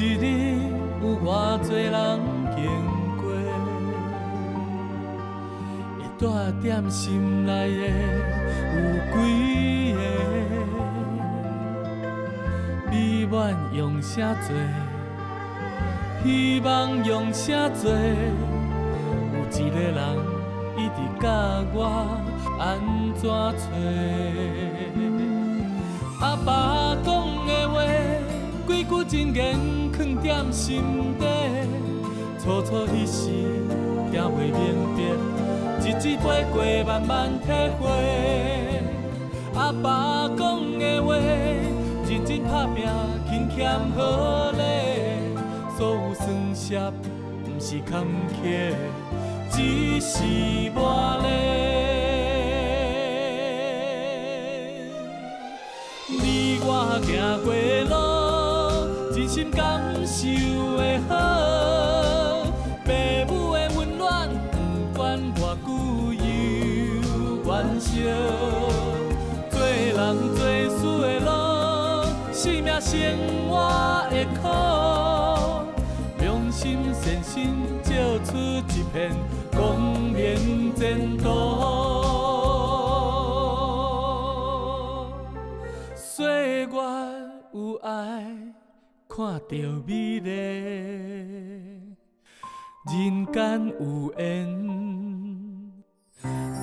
一日有偌多人经过，会带点心内的有几个？美满用啥做？希望用啥做？有一个人一直教我安怎找？阿爸讲，几句真言藏在心底，初初彼时听袂明白，日子过过慢慢体会。阿爸讲的话，认真打拼，勤俭好礼，所有算术不是坎坷，只是磨练。你我行过路，心感受的好，父母的温暖，不管偌久犹原烧。做人做事的路，生命生活的苦，良心善心照出一片光明前途。岁月有爱，看到美丽，人间有缘，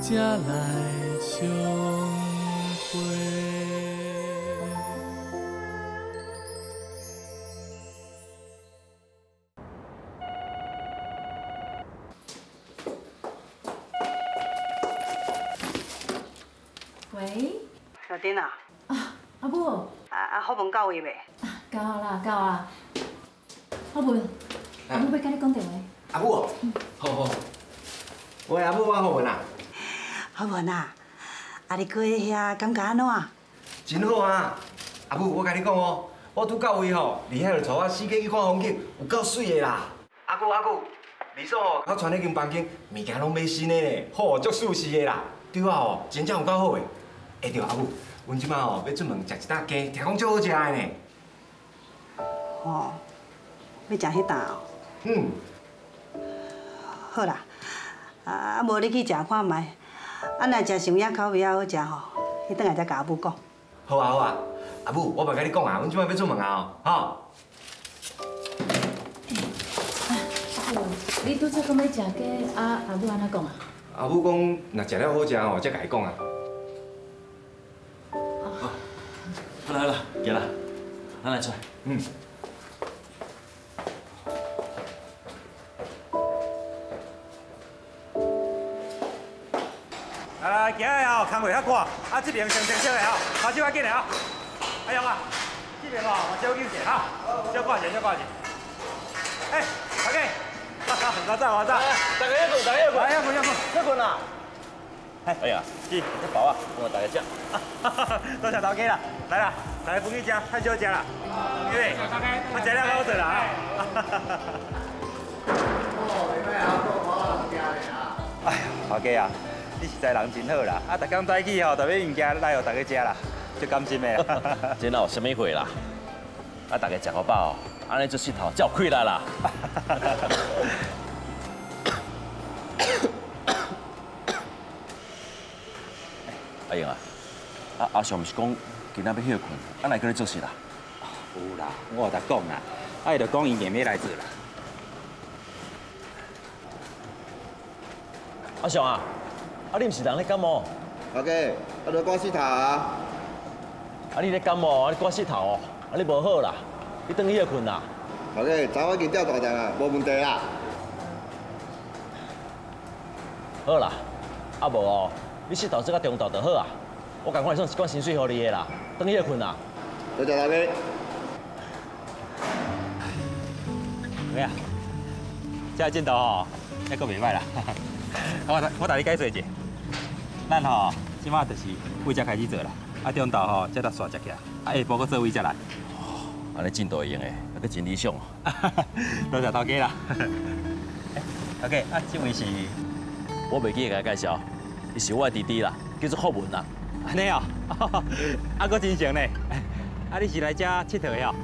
才来相会。喂，小丁啊，啊，阿母，啊啊，好问到位未？啊，到啦，到啦。阿文，阿母要甲你讲电话。阿母哦，好好。喂，阿母，我好文啊，好文啊，啊你过遐感觉安怎？真好啊。阿母，我甲你讲哦，我拄到位吼，你遐就带我四界去看风景，有够水的啦。阿姑阿姑，李嫂吼，我传迄间房间，物件拢买新的呢，好，足舒适的啦。对我哦，真正有够好的。哎对，阿母，阮即摆哦要出门食一搭鸡，听讲足好食的呢。哦，要食迄搭哦。嗯，好啦，啊啊无你去食看觅，啊若食上遐口味啊好食吼，你等下再甲阿母讲。好啊好啊。阿母，我别甲你讲啊，阮即摆要出门啊吼，吼。你拄则讲要食鸡，啊，阿母安怎讲啊？阿母讲，若食了好食吼，才甲伊讲啊。来了，给了，咱来出来。嗯。来来，行的吼，工课较赶，啊这边先先小的吼，把手较紧的吼。哎勇啊，这边吼我小紧些哈，小挂些小挂些。哎，大家，啊啊，我在我在。大家一困，大家一困。哎呀，不要不，一困啦。哎呀，是，这包啊，我大家吃。多谢大家啦，来啦，大家不去吃，太少吃啦。因为我吃了好多啦啊。哎呀，大家啊，你实在人真好啦，啊，逐工早起吼，特别物件来互大家食啦，就甘心的啦。这哪有什么货啦？啊，大家食个饱，安尼做佚佗，才有气力啦。阿英啊，啊阿雄毋是讲今仔要休困，啊来跟你做事啦？有啦，我有甲讲啦，啊伊就讲伊明要来做啦。阿雄啊，啊你毋是人咧感冒？大家，啊，你关死头啊！啊你咧感冒，啊你挂膝头哦，啊你无好啦，你等去休困啦。大家，昨晚已经吊大阵啊，无问题啦。好啦，啊无哦，你膝头做较中昼就好啊。我赶快送一罐薪水互你的啦，等去休困啦。多谢大家。咩啊？这个镜头哦，还阁袂歹啦。我我带你解说一下，咱吼即马就是位只开始做啦，啊中昼吼才搭刷食起，啊下晡搁做位才来。安尼进度会用的，还阁真理想哦。多谢头家啦。OK，，啊这位是？我袂记甲你介绍，伊是我的弟弟啦，叫做霍文啦。安尼哦，啊，阁真诚呢。啊，你是来遮佚佗的哦？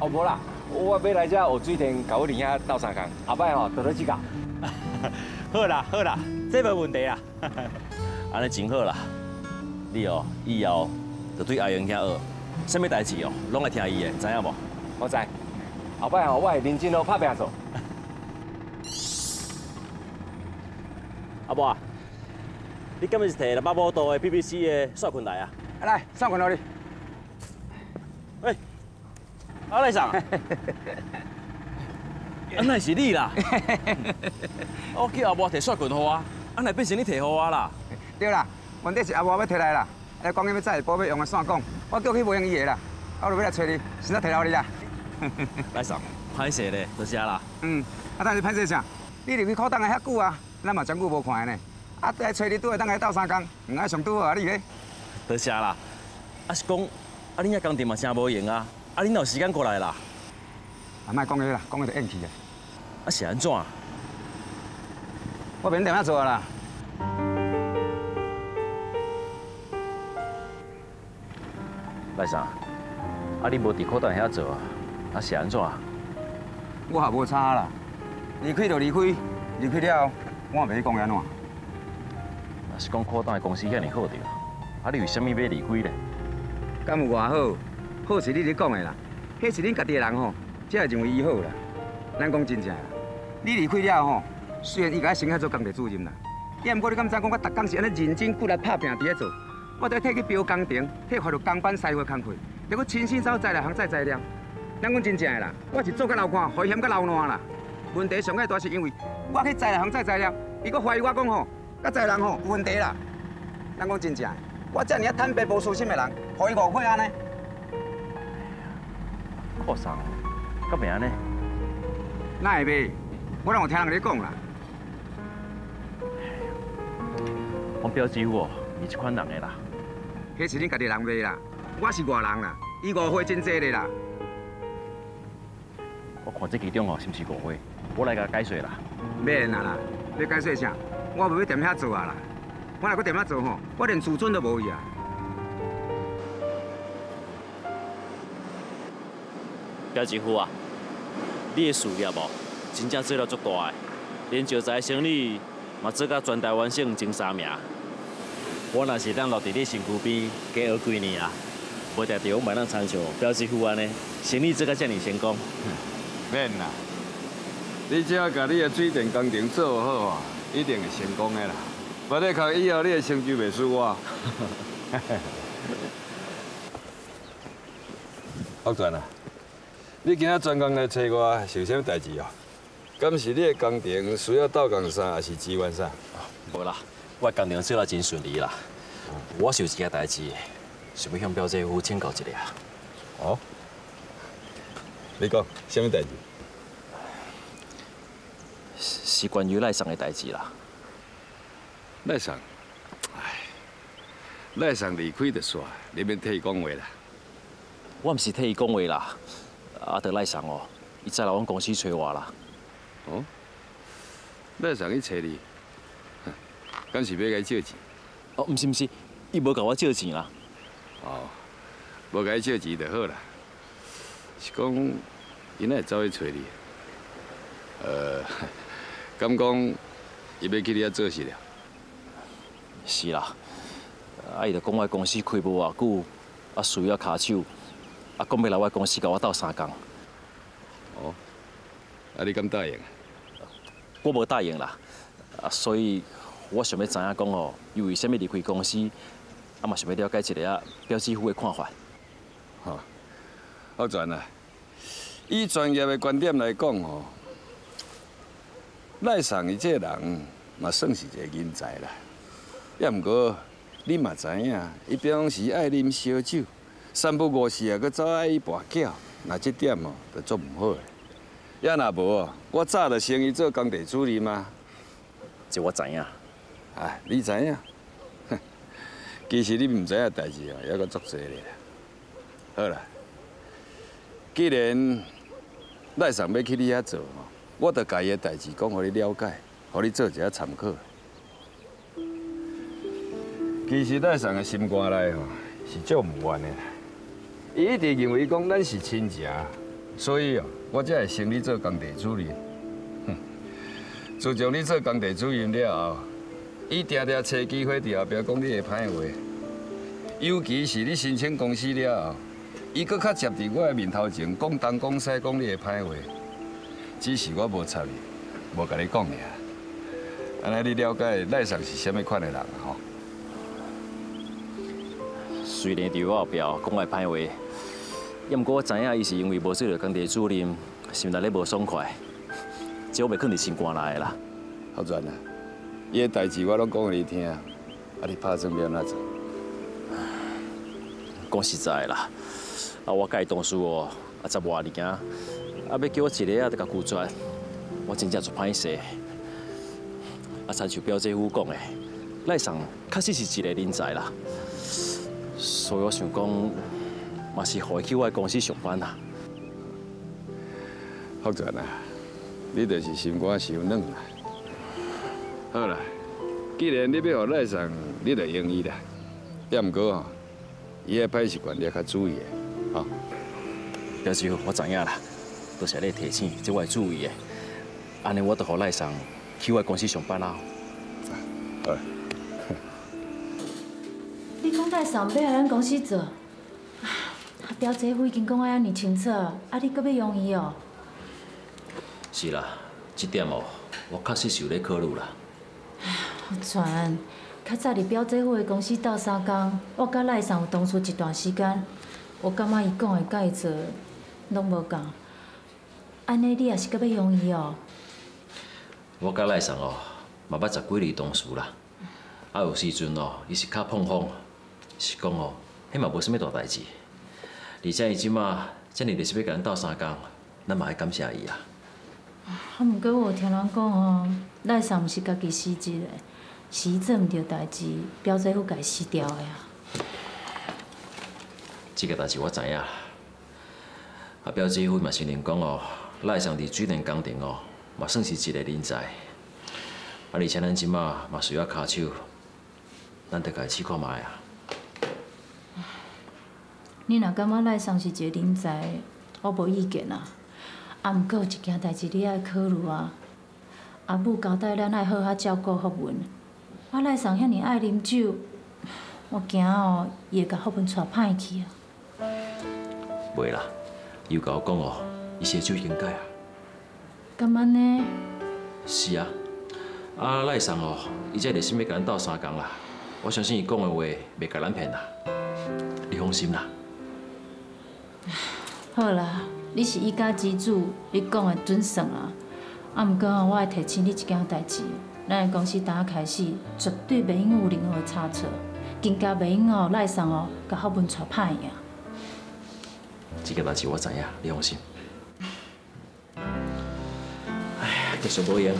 哦，无啦，我要来遮学水电，甲我二兄斗相共，后摆吼倒倒指教。好啦好啦，这无问题啦。安尼真好啦。你哦以后就对阿英兄学，什么代志哦，拢会听伊的，知影无？我知，后摆哦我会认真咯拍拼做。阿伯啊，你今日是摕六百五度的 PVC 的刷裙来啊？来，上棍落你。喂，阿赖上，安乃是你啦？我叫阿伯摕刷裙给我，安乃变成你摕给我啦？对啦，问题是阿伯要摕来啦。来，讲要载宝要用的线讲，我叫去无用伊的啦。我就要来找你，现在摕了你啦。来送，歹势咧，多谢啦。嗯，啊，但是歹势啥？你入去考当个遐久啊，咱嘛真久无看的呢。啊，来找你拄会当来斗三工，唔爱上拄好啊你咧。多谢啦。啊是讲，啊恁遐工地嘛真无用啊，啊恁哪有时间过来啦？啊，莫讲迄啦，讲迄就硬气啊。啊是安怎？我免踮遐做啦。赖生，啊你无伫考单遐做啊？啊是安怎？我也无差啦，离开就离开，离开了，我也袂讲安怎。若是讲考单的公司遐尼好着，啊你为什么要离开咧？敢有偌好？好是你咧讲的啦，迄是恁家己的人吼，才会认为伊好啦。咱讲真正，你离开了吼，虽然伊甲升遐做工地主任啦，也毋过你敢知讲我逐工是安尼认真骨力拍拼伫咧做，我得替去标工程，替发入工板师傅工课，得搁亲身走材料行载材料。咱讲真正的啦，我是做甲流汗，危险甲流烂啦。问题上个大是因为我去材料行载材料，伊搁怀疑我讲吼，甲材人吼有问题啦。咱讲真正的，我遮尔啊坦白无私心的人，互伊误会安尼。考上，敢袂安尼？哪会袂？我拢有听人咧讲啦。我表姐夫哦，是这款人的啦。迄是恁家己人卖啦，我是外人啦，伊误会真济咧啦。我看这其中哦，是毋是误会？我来甲解释啦。免啦啦，要解释啥？我袂要踮遐做啊啦。我若搁踮遐做吼，我连自尊都无去啊。表姐夫啊，你的事业哦，真正做了足大的，连石材生意嘛做甲全台湾省前三名。我若是当落伫你身躯边加学几年啊，无定着我买当参照表示富安呢，生意做甲遮尔成功。免啦，你只要甲你的水电工程做好啊，一定会成功的啦。无你靠以后你的成就袂输我。福全啊，你今仔专工来找我是有啥物代志哦？敢是你的工程需要到工啥，还是支援啥？无啦，我工程做了真顺利啦。我是有一件代志，想要向表姐夫请教一下。哦，你讲什么代志？是是关于赖尚的代志啦。赖尚，哎，赖尚离开就煞，你免替伊讲话啦。我毋是替伊讲话啦，啊，得赖尚哦，伊再来阮公司找我啦。哦，赖尚去找你，哼敢是要甲伊借钱？哦，毋是毋是，伊无甲我借钱啦。哦，无甲伊借钱就好啦。是讲，伊哪会走去找你？呃，敢讲伊要去你遐做事了？是啦，啊，伊就讲我公司开无偌久，啊，需要骹手，啊，讲要来我公司甲我斗三工。哦，啊，你敢答应？我无答应啦，啊，所以我想要知影讲哦，伊为虾米离开公司，啊嘛想要了解一下表师傅的看法。吼，福全啊，以专业的观点来讲哦，赖尚伊这个人嘛算是一个人才啦。也毋过你嘛知影，伊平时爱啉烧酒，三不五时啊，搁走爱去跋筊，那这点哦，就做毋好诶。也若无哦，我早就升伊做工地主任嘛。这我知影。哎，你知影？哼，其实你毋知影代志哦，还阁足侪咧。好啦，既然赖尚要去你遐做吼，我着家己的代志讲互你了解，互你做一下参考。其实赖尚的心肝内吼是足毋愿的啦，伊一直认为讲咱是亲情，所以哦，我才会升你做工地主任。哼，自从你做工地主任了后，伊定定找机会伫后壁讲你的歹话，尤其是你申请公司了后，伊搁较接伫我的面头前讲东讲西讲你的歹话，只是我无插伊，无甲你讲尔。安尼你了解赖尚是虾米款的人吼？虽然伫我后壁讲我歹话，也毋过我知影伊是因为无做着工地主任，心内咧无爽快，这我袂肯定心肝来的啦。好转啊！伊的代志我拢讲互你听，啊你拍算要安怎做？讲实在啦，啊我甲伊同事哦，啊十外年啊，啊要叫我一个啊，得甲拒绝，我真正做歹势。啊，参像表姐夫讲的，赖尚确实是一个人才啦，所以我想讲，嘛是互伊去我的公司上班啦。福全啊，你就是心肝伤软啦。好啦，既然你要互赖上，你就用伊啦。也毋过吼，伊的歹习惯你要较注意的，吼。表姐夫，我知影啦，多谢你提醒，这我会注意的。安尼我就互赖上。去我公司上班啦。好。你讲赖上要来咱公司做，啊，表姐夫已经讲啊遐尼清楚，啊，你搁要用伊哦？是啦，这点哦，我确实是有咧考虑啦。福全，较早伫表姐夫的公司斗三工，我甲赖尚有同事一段时间，我感觉伊讲的甲伊做拢无共。安尼你也是搁要用伊哦？我甲赖尚哦，嘛捌十几年同事啦。啊，有时阵哦，伊是较碰风，是讲哦，迄嘛无啥物大代志。而且伊即马遮尔热心要甲咱斗三工，咱嘛爱感谢伊啊。啊，毋过我有听人讲哦，赖尚毋是家己辞职的，是伊做毋着代志，表姐夫家死掉的啊。即个代志我知影。啊，表姐夫嘛承认讲哦，赖尚伫水电工程哦。嘛算是一个人才，啊！而且咱即马嘛需要骹手，咱得家试看卖啊。你若感觉赖尚是一个人才，我无意见啊。啊，毋过有一件代志你爱考虑啊。阿母交代咱爱好好照顾福文，啊，赖尚遐尼爱啉酒，我惊哦，伊会甲福文带歹去啊。袂啦，又甲我讲哦，伊是酒应该啊。干嘛呢？是啊，啊赖尚哦，伊这热心要甲咱斗三工啦。我相信伊讲的话袂甲咱骗啦，你放心啦。好啦，你是一家之主，你讲的准算啊。啊，毋过我会提醒你一件代志，咱的公司打开始绝对袂用有任何差错，更加袂用哦赖上哦甲好文带歹呀。这个代志我知影，你放心。哎呀继续无用。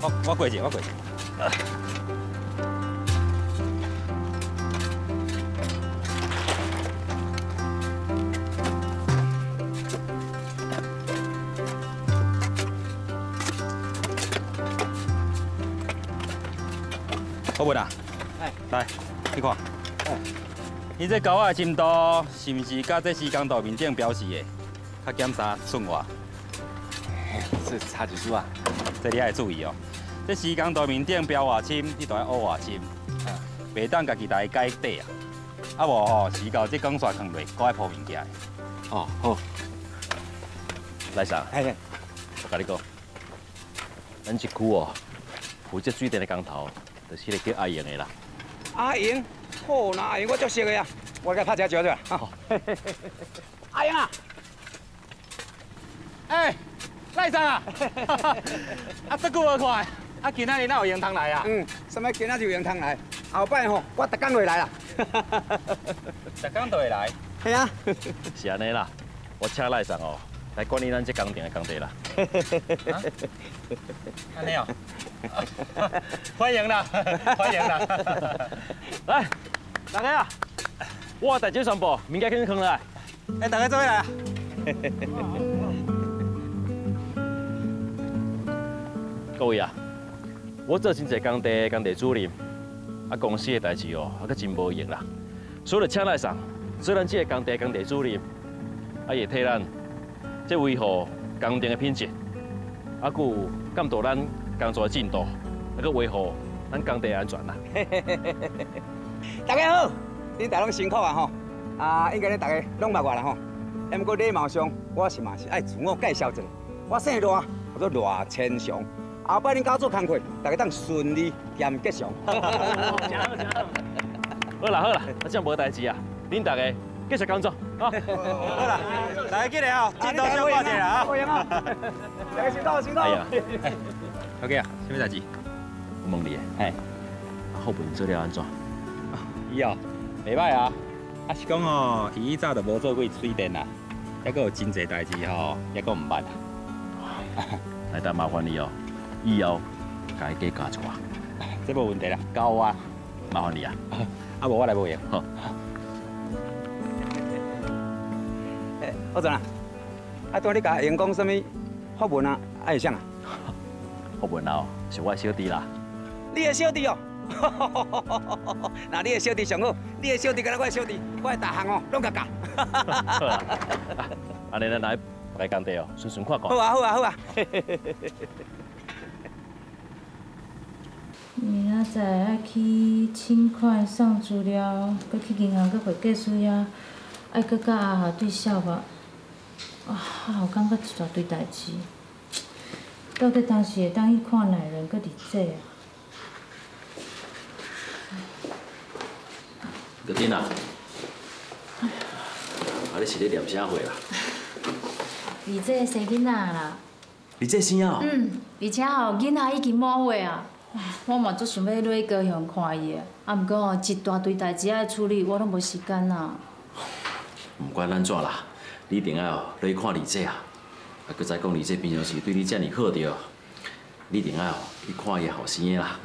我我过去，我过去。来。你看，你这高压深度是毋是甲这施工图面顶表示的？较检查顺滑。这差几处啊？这你爱注意哦。这施工图面顶标偌深，你都要挖偌深，袂当家己来改底啊。啊无吼，施工这钢刷扛落，搁爱铺物件。哦，好。来啥，哎，我甲你讲，咱这区哦，负责水电的工头，就是个叫阿英的啦。阿英，好，那阿英我足熟的呀，我甲拍车招招。好，阿英啊，哎，赖生啊，啊，这久无看，啊，今仔日哪有闲通来啊？嗯，什么今仔日有闲通来？后摆吼，我逐工会来啦。逐工都会来？系啊。是安尼啦，我请赖生哦，来管理咱这工程的工地啦。安尼哦。欢迎啦，欢迎啦！来，大家啊，我大姐上报，明天肯坑来。哎，大家做咩来啊？各位啊，我做真侪工地工地主任，啊公司的代志哦，还阁真无用啦。所以请来上做咱这个工地工地主任，啊也替咱这维护工程的品质，啊佮监督咱工作的进度，那个维护咱工地安全啦。大家好，恁大家拢辛苦啊吼！啊，应该恁大家拢捌我啦吼。不过礼貌上，我是嘛是爱自我介绍一下，我姓罗，叫做罗千祥。后摆恁搞做工课，大家当顺利兼吉祥。好啦好啦，啊这样无代志啊，恁大家继续工作啊。好啦，大家记得哦，进度小挂者啊。欢迎啊！大家辛苦辛苦。哎呀，OK 啊，什么代志？我问你，哎，后文做了安怎？伊哦，袂歹啊。啊是讲哦，伊早就无做过水电啦，还阁有真侪代志吼，还阁毋捌啊。来，得麻烦你哦，以后家己加加我。这无问题啦，够啊。麻烦你啊。啊无我来无用。好。哎，何总啊，啊，对你甲员工什么发文啊，爱啥啊？发文啊，是我小弟啦。你的小弟哦。那你的小弟上好，你的小弟跟我的小弟，我的大项哦，拢甲教。好啦，安尼咱来来工地哦，顺顺看看。好啊，好啊，好啊。明仔载爱去请款送资料，搁去银行搁会计师啊，爱搁甲阿下对痟吧。啊，我感觉一大堆代志，到底当时会当去看哪人搁伫这啊？哥丁啊，啊你是咧念啥货啦？你这生囡仔啦？你这生啊？嗯，而且吼囡仔已经满月啊，我嘛足想要落去高雄看伊的，啊，毋过吼一大堆代志爱处理，我拢无时间啊。毋管安怎啦，你一定要落去看二姐啊！啊，搁再讲你这平常时对你遮尔好着，你一定要去看伊后生的啦。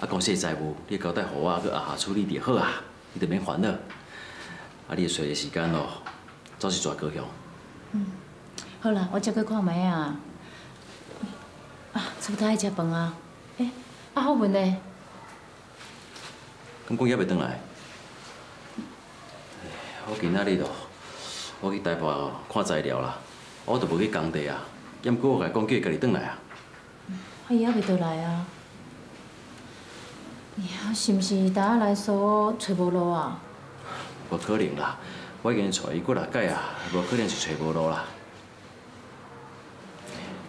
啊，公司的财务你交代互我，搁下下处理就好啊，你着免烦恼。啊，你找个时间咯，总是抓高雄。嗯，好啦，我再去看卖啊。啊，差不多爱食饭啊。诶，啊好文呢？敢讲也袂转来？我今仔日咯，我去台北看材料啦，我都无去工地啊。也毋过我甲伊讲叫伊家己转来啊。啊，伊还袂倒来啊？呀，是毋是大家来说找无路啊？无可能啦，我已经找伊过六届啊，无可能是找无路啦。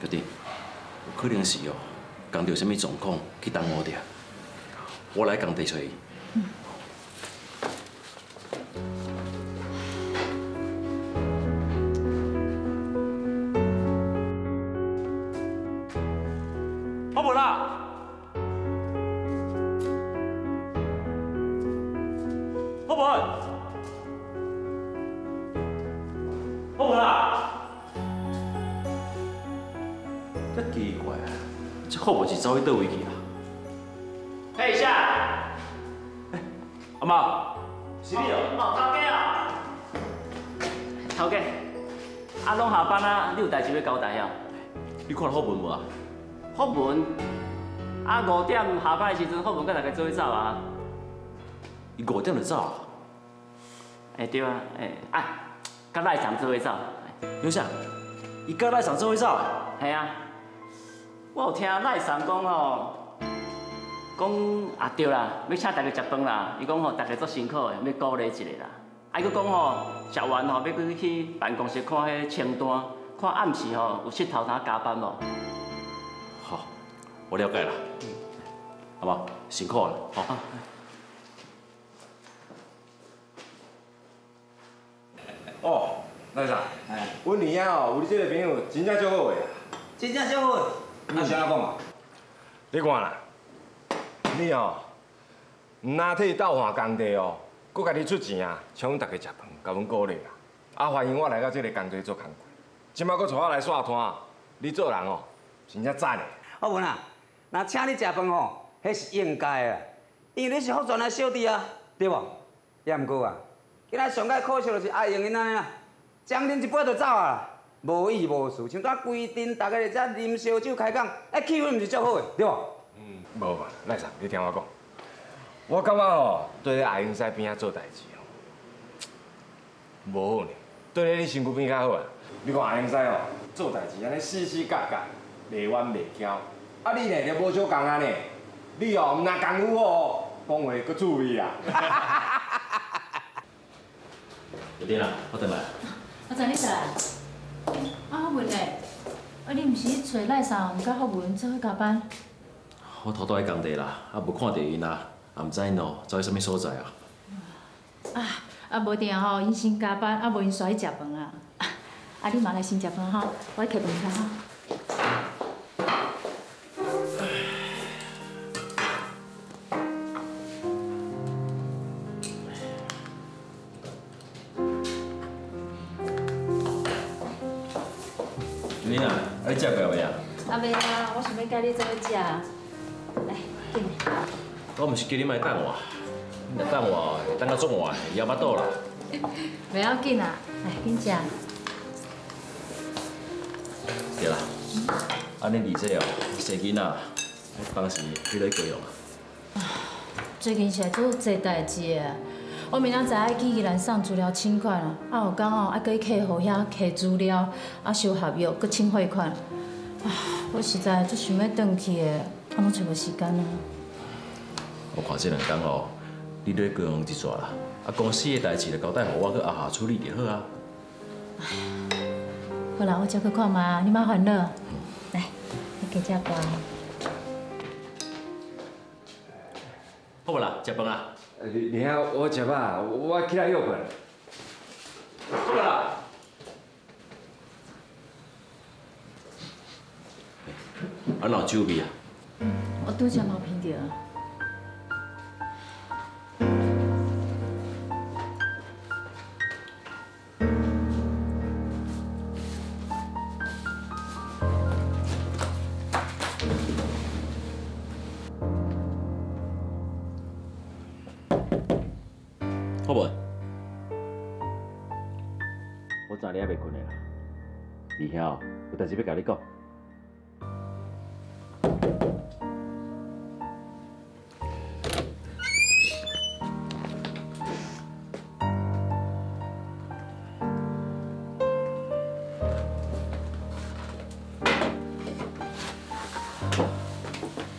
决定，有可能是哦，讲到什么状况去耽误着，我来工地找伊。好班的时阵，福文甲大家做伙走啊。伊五点就走啊？哎，对啊，哎，啊，甲赖上做伙走。有啥？伊甲赖上做伙走？系啊，我有听赖上讲哦，讲啊对啦，要请大家食饭啦。伊讲吼，大家足辛苦的，要鼓励一下啦。啊，佫讲吼，食完吼，要去去办公室看迄清单，看暗时吼有佚头通加班无？好，我了解了。好不好？辛苦了，好。哦，赖啥？哎，阮二仔哦，有你这个朋友真正足好个。真正足好，那是安讲啊？你看啦，你哦，毋哪替斗换工地哦，搁家己出钱啊，请阮大家食饭，甲阮鼓励啦。啊，欢迎我来到这个工地做工课，即摆搁带我来耍摊，你做人哦，真正赞的。好文啊，那请你食饭吼，迄是应该的，因为你是福泉的小弟啊，对无？也毋过啊，今仔上届可惜就是阿英因安尼啦，将恁一杯就走啊，无意无事，像咱规定大家伫遮啉烧酒开讲，哎气氛毋是足好的，对无？嗯，无，赖生，你听我讲，我感觉吼，对咧阿英在边仔做代志吼，无好呢，对咧你身躯边较好啊。你看阿英婿吼，做代志安尼死死格格，袂弯袂翘，啊你呢就无少工啊呢，你哦毋但功夫哦，讲话搁注意啊。有点啦，我等来。我等你在。啊，福文嘞，啊，你毋是去找赖尚甲福文做伙加班？我偷偷喺工地啦，啊无看到因啦，也毋知因哦走去什物所在啊。啊，啊无定吼，因先加班，啊无因煞去食饭啊。啊，你嘛来先食饭吼，我去摕饭餐吼。你啊，啊你食过未啊？啊未啊，我想要甲你做伙食。来，紧的。我毋是叫你莫等我，你若等我，等到中晚会枵巴肚啦。袂要紧啊，来紧食。对啦，安尼二姐哦，生囡仔，当时你咧过用啊？最近是来做济代志的，我明仔载爱去宜兰送资料请款了，啊有讲哦，爱去客户遐摕资料，啊收合约，搁请汇款。啊，我实在足想要转去的，啊拢找无时间啊。我看这两天哦，你咧过用一撮啦，啊公司的代志就交代互我去阿霞处理就好啊。好啦，我照去看嘛，你莫烦恼。来，你加只瓜。好无啦，食饭啊？你你看我食饱，我起来休困。好啦。啊，哪有酒味啊？我拄则毛闻着。好无？我知你还袂困的啦，二兄有代志要甲你讲。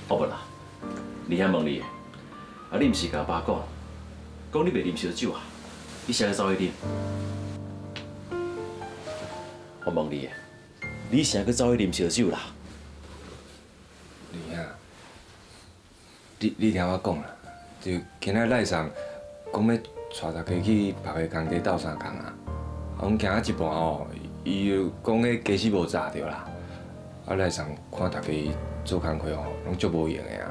好无啦？二兄问你，啊你毋是甲爸讲？讲你袂啉烧酒啊？你啥个走去啉？我问你，你啥个走去啉烧酒啦？你啊，你你听我讲啦，就今仔赖上讲要带大家去别个工地斗相共啊，阮行到一半哦，伊又讲迄家私无炸着啦，啊赖上看大家做工课吼，拢足无用的啊，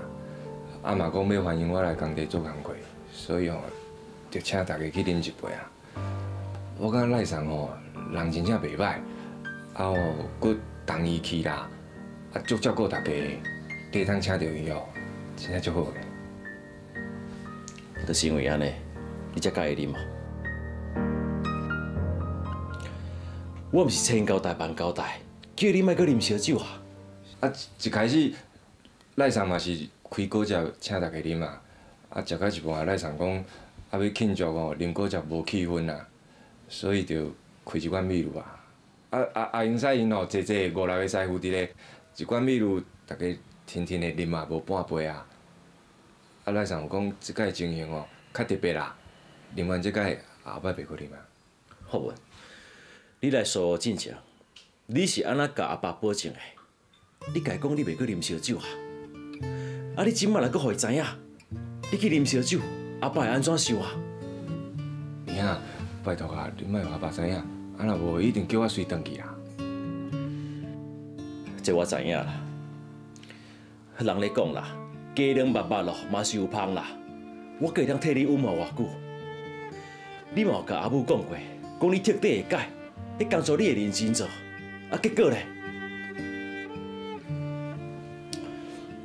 啊嘛讲要欢迎我来工地做工课，所以哦，就请大家去啉一杯啊。我感觉赖尚吼，人真正袂歹，啊哦，佮同意去啦，啊足照顾大家，第通请到伊哦，真正足好个。就是因为安尼，你才介意啉嘛？我毋是千交代万交代，叫你莫搁啉烧酒啊！啊，一开始赖尚嘛是开果汁请大家啉啊，啊食到一半赖尚讲啊要庆祝哦，啉果汁无气氛啊，所以就开一罐米露啊。啊啊啊！因使因哦，坐坐五六个师傅伫咧，一罐米露大家天天的啉嘛，无半杯啊。啊赖上讲即摆情形哦较特别啦，啉完即摆后摆袂搁啉啊。好无？你来说真正，你是安怎甲阿爸保证的？你家讲你袂去啉烧酒啊？啊！你今麦来搁互伊知影，你去啉烧酒，阿爸会安怎想啊？兄啊，拜托啊，你莫互阿爸知影，啊若无一定叫我随转去啦。这我知影啦。人咧讲啦，鸡两肉肉咯，嘛是有芳啦。我可会当替你温柔偌久。你嘛有甲阿母讲过，讲你彻底会改，迄工作你会认真做。啊，结果咧，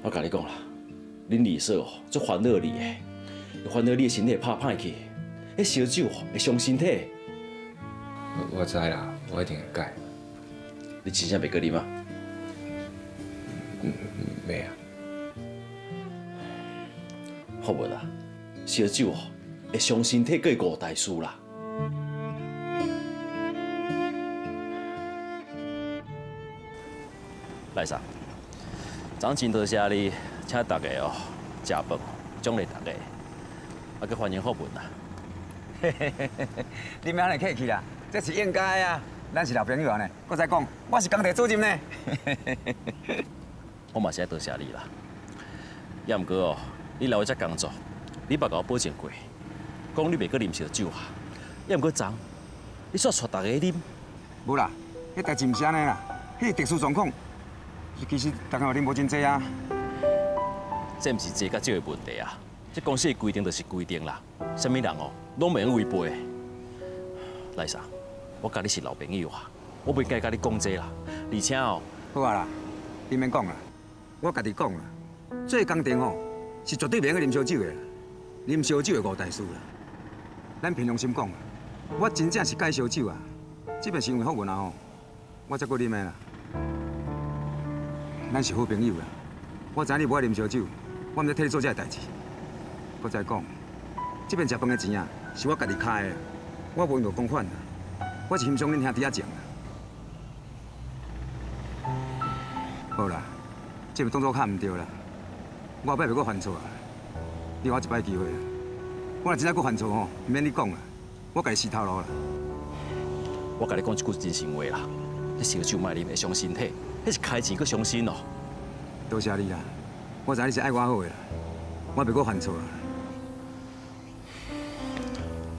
我甲你讲啦，恁二嫂哦，足烦恼你的，烦恼你的身体会拍歹去，迄烧酒哦会伤身体。我我知啦，我一定会改。你真正袂搁啉啊？嗯，袂啊。好无啦？烧酒哦，会伤身体，过五大事啦。来上，昨真多谢你，请大家哦食饭，奖励大家，啊，佮欢迎好运啦。嘿嘿嘿嘿嘿，你们安尼客气啦，这是应该啊。咱是老朋友呢，搁再讲，我是工地主任呢。我嘛是爱多谢你啦。也毋过哦，你来我遮工作，你别甲我保证过，讲你袂搁啉烧酒啊。也毋过昨，你煞带大家啉。无啦，迄代志毋是安尼啦，迄是特殊状况。其实大家话啉无真济啊。这毋是济甲少的问题啊，这公司的规定就是规定啦，什么人哦，拢袂用违背。来啥？我甲你是老朋友啊，我袂该甲你讲这啦。而且哦，好啊啦，你免讲啦，我家己讲啦。做工程哦，是绝对袂用啉烧酒的，啉烧酒的五大事啦。咱凭良心讲，我真正是戒烧酒啊。这边是因为好运啊吼，我才搁啉的啦。咱是好朋友啦，我知你不爱啉烧酒，我毋得替你做这个代志。我再讲，这边食饭的钱啊，是我家己开的，我无用到公款。我是欣赏恁兄弟仔情好啦，这个动作较唔对啦，我后摆袂阁犯错啊！你我一摆机会，我若真再搁犯错吼，免你讲啦，我家己死头路啦。我甲你讲一句真心话啦，你烧酒卖啉会伤身体，迄是开钱阁伤心哦。多谢你啦，我知你是爱我好的啦，我袂阁犯错啦。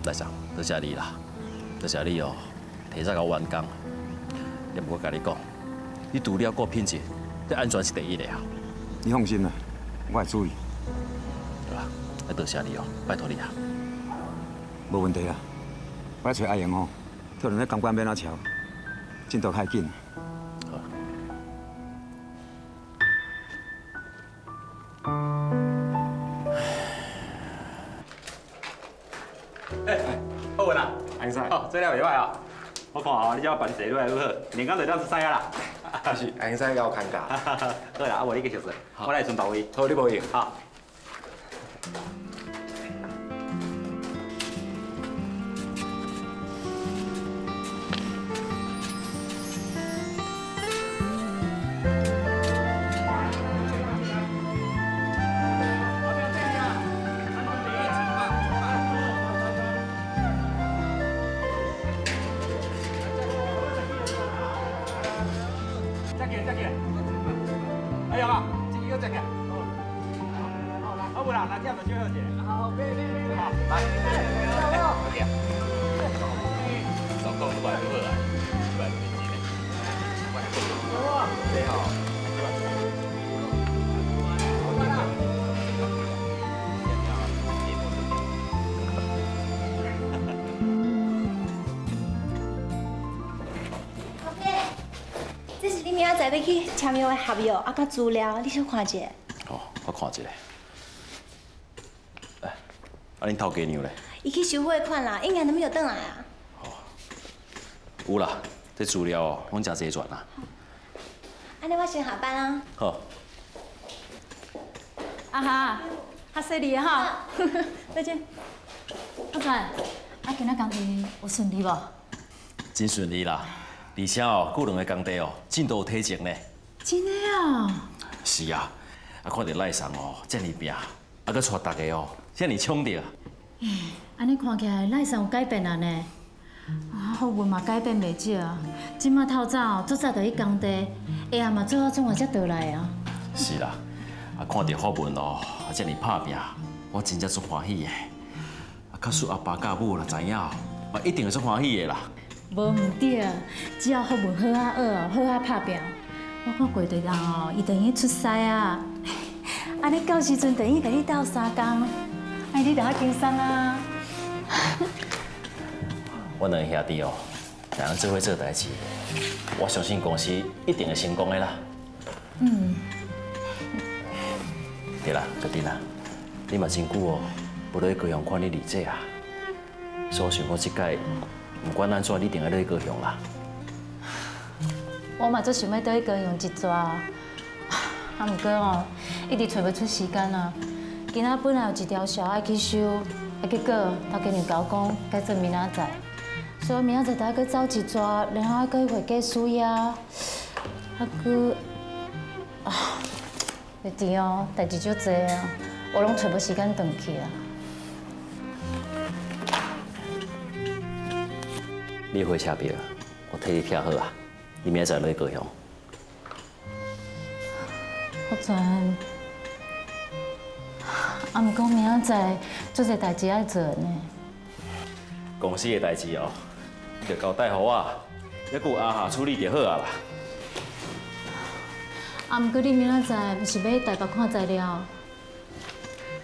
来生，多谢你啦，多谢你哦。提早甲完工，也不过甲你讲，你除了过品质，你安全是第一的啊！你放心啦，我会注意。好啦，那多谢你哦，拜托你啊。无问题啦，我来找阿英哦，跳两个钢管免啊桥，进度太紧。哦，你只要办事愈来愈好，年工就当是使啊啦。是，安生要看家。好啦，啊无你继续说，我来存到位。好，你无用。好。要去签约的合约啊，甲资料，你小看一下。好，我看一下。哎，啊，恁头家娘咧？伊去收汇款啦，应该都没有转来啊。好，有啦，这资料哦，阮真齐全啦。安尼我先下班啦。好。啊哈，哈犀利哈，再见。阿传，阿今仔工地有顺利无？真顺利啦。而且哦，过两个工地哦，进度有提前呢。真的啊？是啊，啊看到赖上哦，这么拼，啊搁带大家哦，这么冲着。哎，安尼看起来赖上有改变啊呢。啊，好运嘛改变袂少啊。今麦透早哦，早早就去工地，下暗嘛做好总啊才倒来啊。是啦，啊看到好运哦，啊这么拍拼，我真正足欢喜的。啊，假使阿爸甲母若知影，我一定会足欢喜的啦。无毋对，只要服务好啊学，好啊拍拼，我看过队人哦，伊等于出师啊。安尼到时阵等于甲你斗三工，哎，你就较轻松啊。我两个兄弟哦，两个做伙做代志，我相信公司一定会成功的啦。嗯。对啦，哥弟啦，你嘛真久哦，不落去高雄看你儿子啊，所以想讲这届。不管安怎，你一定要去高雄啦。我嘛最想要倒去高雄一抓，啊，不过哦，一直找不出时间啊。今仔本来有一条小爱去修，啊结果头家娘甲我讲改做明仔载，所以明仔载得去走一撮，然后还去会计师呀，啊佮啊，袂知哦，代志足多啊，我拢找无时间回去啊。你的火车票我替你票好啊，你明仔载落去高雄。我知，啊，毋过明仔载做些代志要做呢。公司的代志哦，你着交代好啊，还佫有阿夏处理就好啊啦。啊，毋过你明仔载毋是要去台北看材料？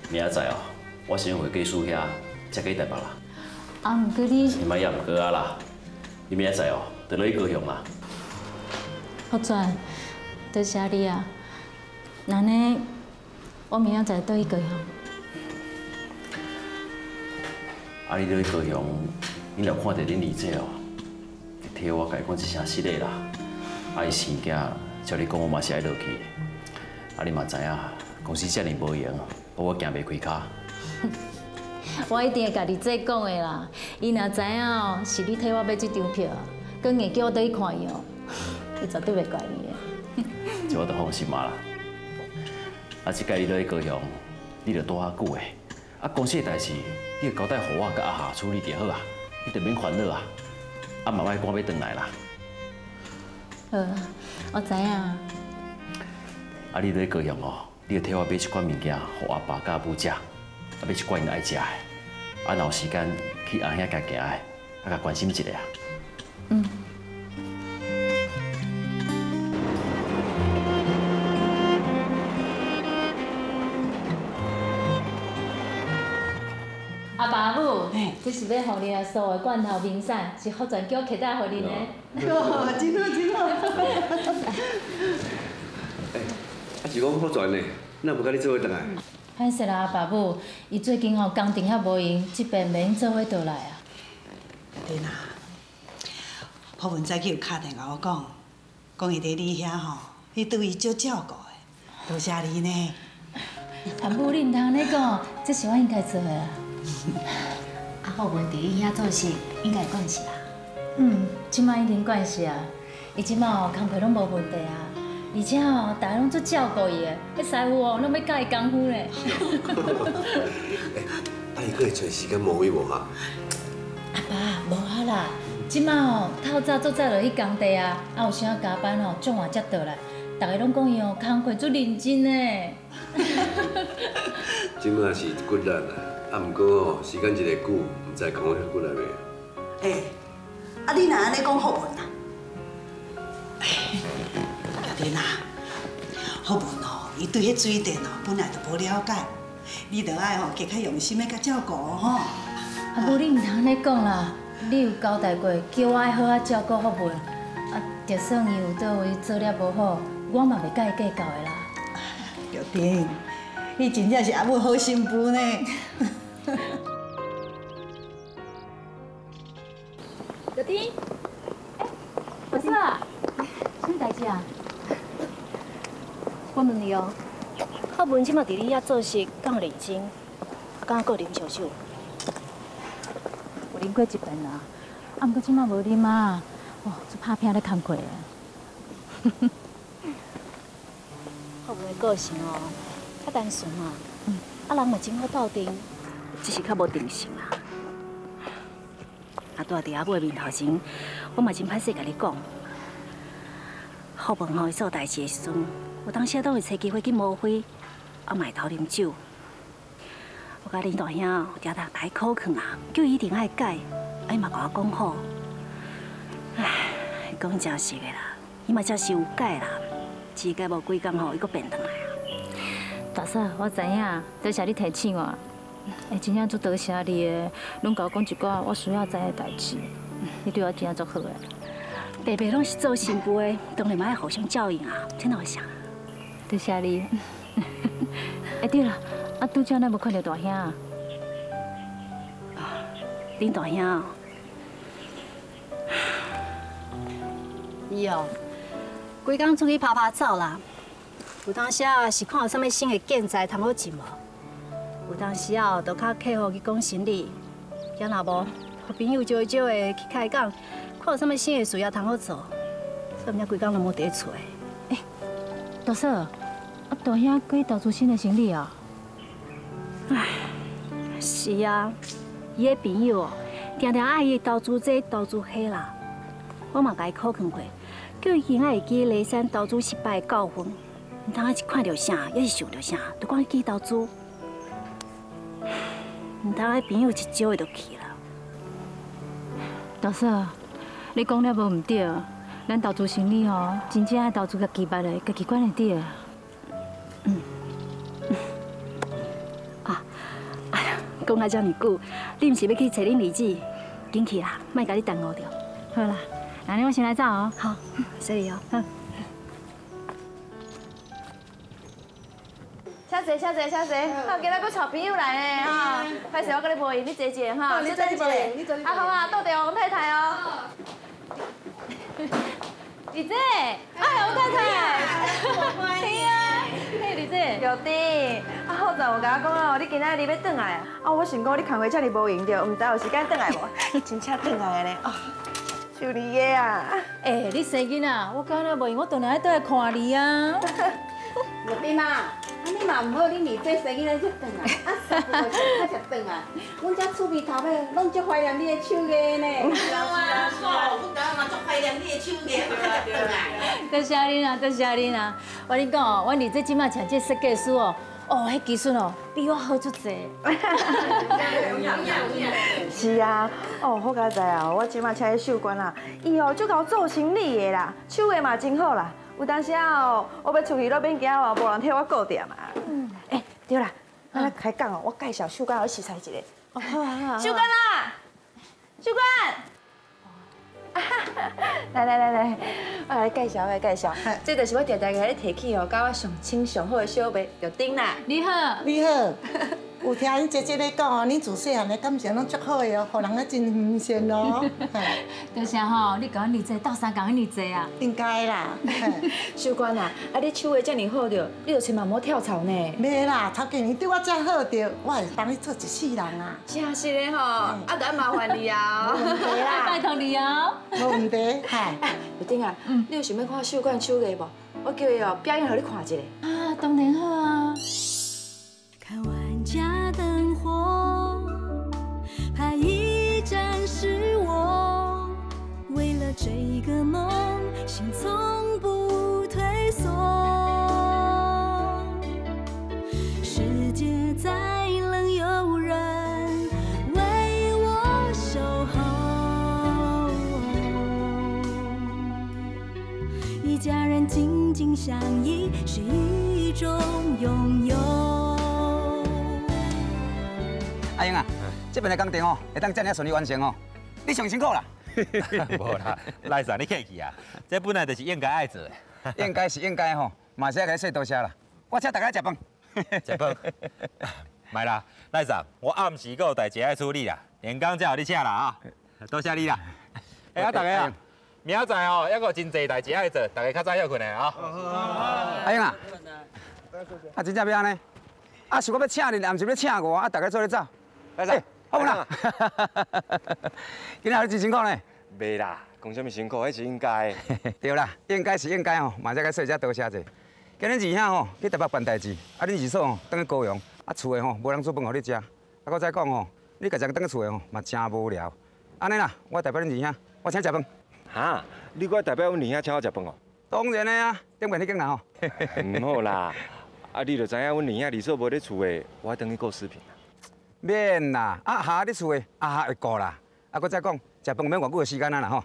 明仔载哦，我先回计师遐，才去台北啦。啊，毋过你你莫也毋过啊啦，你明仔载哦，就落去高雄啦。福泉，多谢你啊。那呢，我明仔载倒去高雄。啊，你落去高雄，你若看到恁二姐哦，替我甲伊讲一声失礼啦。啊，伊生囝照你讲，我嘛是爱落去的。啊，你嘛知影，公司遮尔无闲，我行袂开骹。我一定会甲你姐讲的啦。伊若知影哦，是你替我买这张票，更会叫我倒去看伊哦，伊绝对袂怪你的。这我都放心嘛啦。啊，即届你落去高雄，你着多较久的。啊，公司的代志，你着交代互我甲阿霞处理就好啊，你着免烦恼啊。啊，嘛莫赶要回来啦。好，我知影。啊，你落去高雄哦，你着替我买一罐物件，互阿爸甲阿母食，啊，买一罐因爱食的。啊，若有时间去阿兄家行的，啊，甲关心一下啊。嗯。阿爸阿母，这是要互你的所有罐头冰山，是福泉叫客带互你的。哦，真好真好。啊是讲福泉呢，哪无甲你做伙倒来？歹势啦，爸母，伊最近吼工程遐无闲，即边袂用做伙倒来啊。对啦，福文早起有敲电话我讲，讲伊伫你遐吼，你对伊足照顾的，多谢你呢。阿母，你毋通安尼讲，这是我应该做的啊。阿福文伫你遐做事，应该会惯势啦。嗯，即摆已经惯势啊，伊即摆吼工课拢无问题啊，而且哦大家拢做照顾伊的，迄师傅哦拢要教伊功夫咧。哎，阿姨可会找时间摸一摸哈？阿爸，无啊啦，即摆哦透早做早落去工地啊，啊有啥加班哦，中晚才倒来，大家拢讲伊哦工课足认真呢。即摆是骨力啦，啊，毋过哦时间一个久，毋知讲我遐骨力未？哎，啊你若安尼讲福文啊？哎，家玲啊，福文哦，伊对迄水电哦本来就无了解，你着爱吼加较用心的甲照顾吼。阿母，你毋通安尼讲啦，你有交代过，叫我爱好好照顾福文，啊，就算伊有倒位做了无好，我嘛袂甲伊计较的啦。玉婷，你真正是阿母好媳妇呢。小丁，哎，我是啊，什么代志啊？我问你哦，福文即马伫你遐做事，敢认真？啊，敢够啉烧酒？有啉过一遍啦，啊，毋过即马无啉啊，哇，就拍拼咧工课的。福文的个性哦，较单纯嘛，啊，人嘛真好斗阵，只是较无定性啦。啊，住伫阿母面头前，我嘛真歹势甲你讲。福文吼，伊做代志的时阵，有当时都会找机会去摸灰，啊，埋头啉酒。我甲恁大兄常常甲伊口劝啊，叫伊一定爱改，啊，伊嘛甲我讲好。唉，讲真实的啦，伊嘛真是有改啦，只是改无几工吼，伊阁变倒来啊。大嫂，我知影，多谢你提醒我。哎，真正足多谢你的，拢甲我讲一寡我需要知的代志，你对我真正足好诶。爸爸拢是做新妇的，当然嘛爱互相照应啊，这哪会啥？多谢你。哎，对了，啊，拄则咱无看到大兄啊？恁大兄哦，伊哦，规工出去拍拍走啦。有当时啊，是看有啥物新的建材通好进无？有当时啊，就靠客户去讲生理，也若无，互朋友招招的去开讲，看有啥物新的事要通好做，所以才规工拢无伫厝的。大嫂，啊大兄可以投资新的生意啊？唉，是啊，伊的朋友哦，定定爱伊投资这投资迄啦。我嘛甲伊考劝过，叫伊今仔会记雷山投资失败的教训，毋通一看到啥，也是想到啥，就讲去投资，毋通爱朋友一招伊就去了。大嫂，你讲了无毋对，咱投资生意哦，真正爱投资家己捌的，家己管会着。讲啊遮尔久，你毋是要去找恁儿子？紧去啦，莫甲你耽误着。好啦，那你我先来走哦。好，谢你哦。好。小姐，小姐，小姐，好，今仔佫带朋友来呢，哈。歹势，我甲你无闲，你坐坐哈。你坐坐，你坐。啊好啊，倒着王太太哦。李姐，哎，王太太。是啊，嘿，李姐。有的。啊，好在我甲我讲哦，你今仔日要转来啊。啊，我想讲你工课遮尔无闲着，毋知有时间转来无？真正转来呢。哦，就你个啊。哎，你生囡仔，我今日无闲，我当然爱倒来看你啊。玉弟嘛。啊，你嘛毋好，你二姐生囡仔才转啊，啊，三不五时才才转来。阮遮厝边头尾拢足怀念你的手艺呢。是 啊是啊，阮家嘛足怀念你的手艺，对啊 多谢恁啊，多谢恁啊！我跟你讲哦，我二姐即摆请这设计师哦，哦，迄技术哦，比我好足济。是啊，哦，好佳哉啊！我即摆请迄秀官啊，伊哦足够做生理的啦，手艺嘛真好啦。有当时啊哦，我要出去那边行哦，无人替我顾店嘛。嗯，哎，对啦，咱来开讲哦，我介绍秀官，我试菜一个。哦，好啊好啊。秀官啦，秀官。来来来来，我来介绍，我来介绍，这就是我常常给你提起哦，甲我上亲上好的小妹，玉丁啦。你好，你好。有听恁姐姐咧讲哦，恁自细汉的感情拢足好的哦，互人啊真新鲜哦。多谢吼，你讲二姐斗相共二姐啊？应该啦。秀官啊，啊你手艺遮尔好着，你就千万莫跳槽呢。袂啦，头家你对我遮好着，我会帮你做一世人啊。是啊是咧吼，啊得麻烦你啊。无问题啦，拜托你哦。无问题，嗨。玉丁啊，你有想要看秀官手艺无？我叫伊哦表演互你看一下。啊，当然好啊。家灯火，怕一盏是我。为了这个梦，心从不退缩。世界再冷，有人为我守候。一家人紧紧相依，是一种拥有。阿英啊，这边的工程哦，会当这样顺利完成哦，你上辛苦啦。无啦，赖嫂你客气啊，这本来就是应该爱做的，应该是应该吼，马上该说多谢啦。我请大家食饭，食饭。买啦，赖嫂，我暗时阁有代志要处理啦，连工才有你请啦啊，多谢你啦。哎啊，大家啊，明仔载哦，还阁真济代志要做，大家较早休困的啊。阿英啊，啊真正要安尼？啊，是我要请你，还是要请我？啊，大家做咧走。来噻，好啦。今日你真辛苦呢。袂啦，讲什么辛苦，迄是应该。对啦，应该是应该吼，马上该说一多谢者。今日二兄吼去台北办代志，啊，恁二嫂吼等去高雄，啊，厝的吼无人做饭互你食。啊，我再讲吼，你家己等去厝的吼嘛真无聊。安尼啦，我代表恁二兄，我请食饭。哈，你搁代表阮二兄请我食饭哦？当然的啊，顶面你讲哪吼？唔好啦。啊，你就知影阮二兄二嫂无在厝的，我等去顾视频啦。免啦，啊下你厝诶，啊下会顾啦。啊，搁再讲，食饭免偌久诶时间啊啦吼。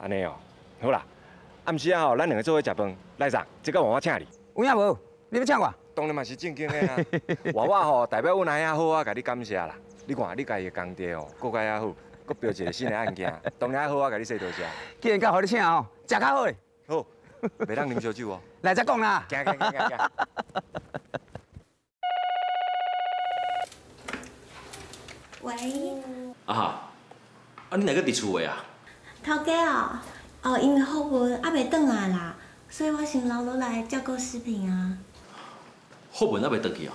安尼哦，好啦，暗时啊吼，咱两个做伙食饭，来上，即个换我请你。有影无？你要请我？当然嘛是正经诶啊。换我吼，代表阮阿兄好啊，甲你感谢啦。你看你家己的工地哦，搁较好，搁标一个新诶案件，当然好啊，甲你说多谢。既然甲互你请哦，食较好诶。好，袂当啉烧酒哦。来再讲啦。行行行行行。喂，啊哈，啊你哪个伫厝诶啊？头家哦，哦，因为好运还袂转来啦，所以我先留落来照顾视频啊。好运还袂转去哦？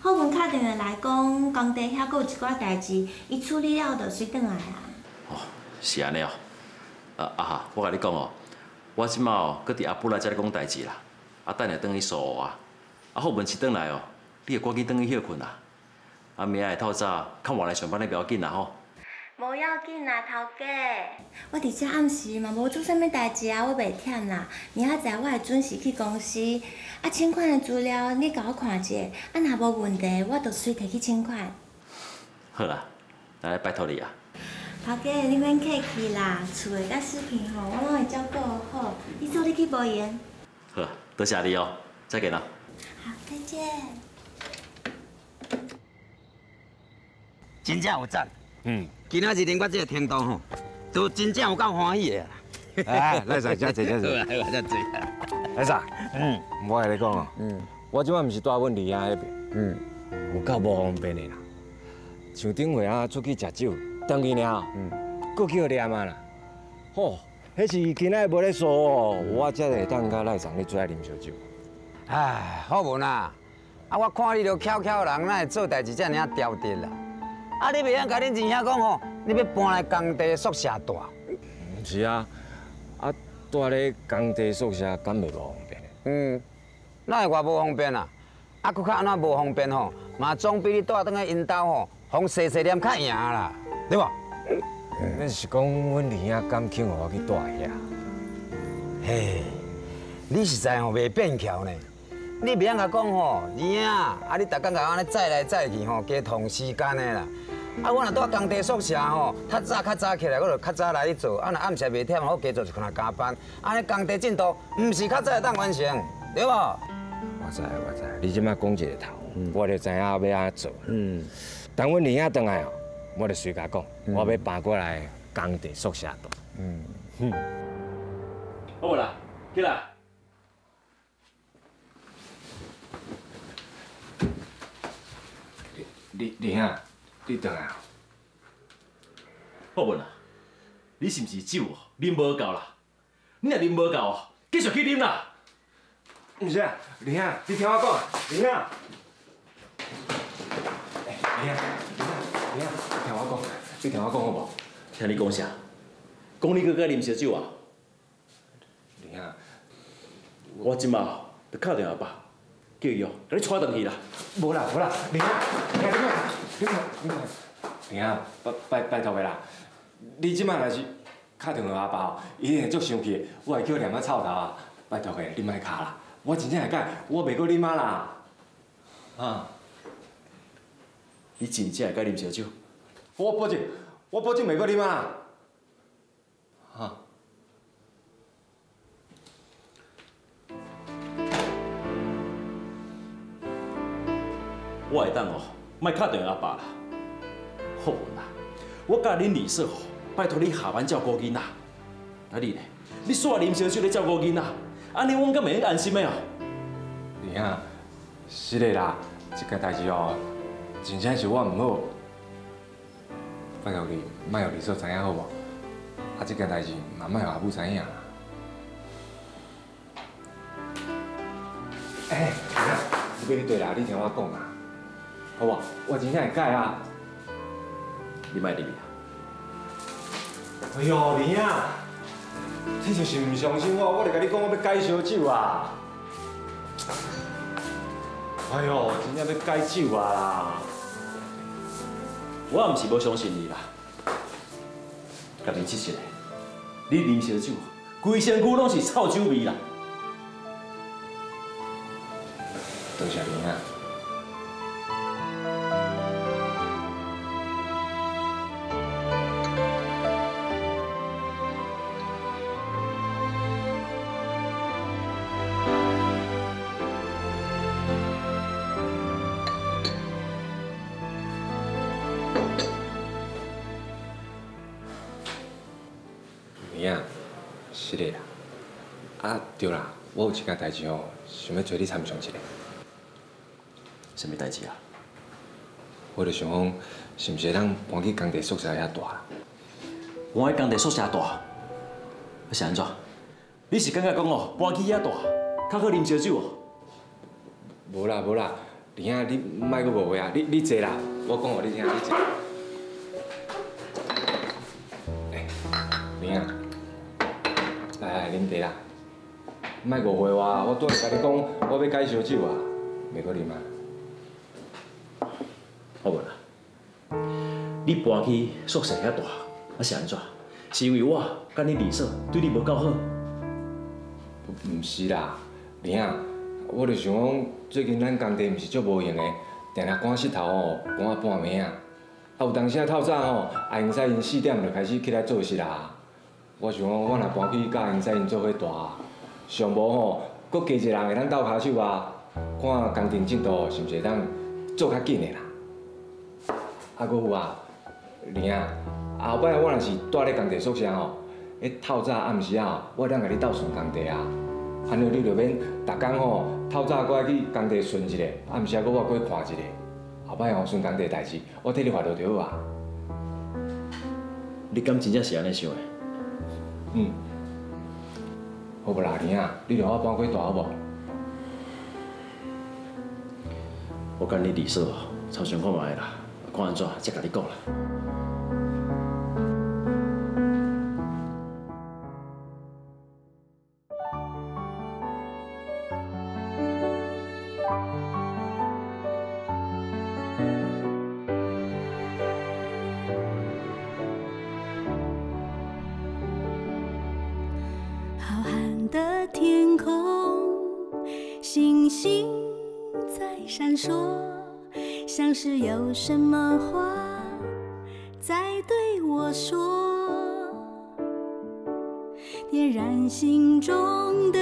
好文打电话来讲，工地遐阁有一寡代志，伊处理了就随转来啊。哦是安尼哦。啊啊哈，我甲你讲哦，我即马哦，搁伫阿布来遮咧讲代志啦。啊，等下转去梳啊。啊，好文一转来哦，你会赶紧转去歇困啦。啊，明仔透早较晚来上班咧，不要紧啦吼。无要紧啦，头家。我伫遮暗时嘛无做啥物代志啊，我袂忝啦。明仔载我会准时去公司。啊，请款的资料你甲我看者，啊，若无问题，我就随摕去请款。好啦，来拜托你啊。头家，你免客气啦，厝的甲视频吼，我拢会照顾好。你做你去无闲。好，多谢你哦，再见啦。好，再见。真正有赞。嗯。今仔日恁我这个听众吼，都真正有够欢喜的。哎，来坐，真坐。来，我真坐。来上。嗯。我跟你讲哦，嗯，我即摆毋是住阮李兄迄边，嗯，有够无方便的啦。像顶回啊，出去食酒。当去了，嗯，搁叫念啊啦，吼，迄是今仔无咧说哦，我才会当甲赖上你做爱啉烧酒。唉，好无啦，啊，我看你都巧巧人，哪会做代志遮尔啊刁滴啦？啊，你袂晓甲恁二兄讲吼，你要搬来工地宿舍住？毋是啊，啊，住咧工地宿舍敢会无方便？嗯，哪会我无方便啊？啊，搁较安怎无方便吼？嘛总比你住蹛个因兜吼，风细细念较赢啦。对吧？那是讲阮二兄敢肯互我去住遐。嘿，你实在吼袂变巧呢。你袂晓甲讲吼，二兄啊，你逐工甲安尼载来载去吼，加同时间的啦。啊，我若住工地宿舍吼，较早较早起来，我就较早来去做。啊，若暗时袂忝，我加做一空加班。安尼工地进度，毋是较早会当完成，对无？我知我知，你即摆讲一个头，我就知影要安怎做。嗯，等阮二兄倒来哦。我就随甲讲，我要搬过来工地宿舍住。嗯哼，好啦，起来。李李兄，你倒来啊？我问啊，你是毋是酒啉无够啦？你若啉无够，继续去啉啦。毋是啊，李兄，你听我讲，李兄。李兄，李兄。听我讲，你听我讲好无？听你讲啥？讲你搁个啉烧酒啊？你啊，我即马就敲电话吧，叫伊哦，甲你带转去啦。无啦无啦，你啊，你啊，你啊，你啊，拜拜拜托个啦，你即摆若是敲电话阿爸，伊会足生气，我会叫念仔臭头啊！拜托个，你莫敲啦，我真正会改，我袂搁啉啊啦。啊？你真正会改啉烧酒？我保证，我保证袂过你嘛。哈。我会当哦，莫敲电话阿爸啦。好啦，我甲恁二嫂，拜托你下班照顾囡仔。啊你呢？你煞啉烧酒咧照顾囡仔，安尼我敢袂安心的哦。你啊，是的啦，这件代志哦，真正是我唔好。拜托你，莫让二嫂知影好无？啊，这件代志嘛，莫让阿母知影。哎，你别去对啦，你听我讲啦，好无？我真正会改啊！你莫入去啊！哎呦，你啊，你就是唔相信我，我就甲你讲我要改烧酒啊！哎呦，真正要改酒啊！我毋是无相信你啦，甲你解释咧，你啉烧酒，规身躯拢是臭酒味啦。多谢你啊。有一件代志哦，想要找你参详一下。什么代志啊？我就想讲，是毋是当搬去工地宿舍遐住？搬去工地宿舍住？是安怎？你是感觉讲哦，搬去遐住，较好啉烧酒哦？无啦无啦，玲仔，你莫搁误会啊！你你坐啦，我讲互你听，你坐。哎，玲仔，来来啉茶啦，莫误会我，我拄才甲你讲，我要改烧酒啊，袂搁啉啊。好无啦，你搬去宿舍遐大，啊是安怎？是因为我甲你二嫂对你无够好？毋是啦，玲仔，我就想讲，最近咱工地毋是足无闲的，定定赶石头吼，赶啊半暝啊。啊，有当时啊透早吼，阿英使因四点就开始起来做事啦。我想讲，我若搬去甲英使因做伙大，上无吼，搁加一个人会当斗下手啊，看工程进度是毋是会当做较紧的啦。啊，搁有啊，玲啊，后摆我若是住咧工地宿舍吼，迄透早暗时啊，我会当甲你斗顺工地啊。安尼你着免逐工吼，透早搁爱去工地巡一下，暗时啊搁我过去看一下。后摆吼顺工地代志，我替你发落就好啊。你敢真正是安尼想的？嗯。好无啦，玲仔，你让我搬过大好无？我甲你二嫂操想看卖啦，看安怎再甲你讲啦。说，像是有什么话在对我说，点燃心中的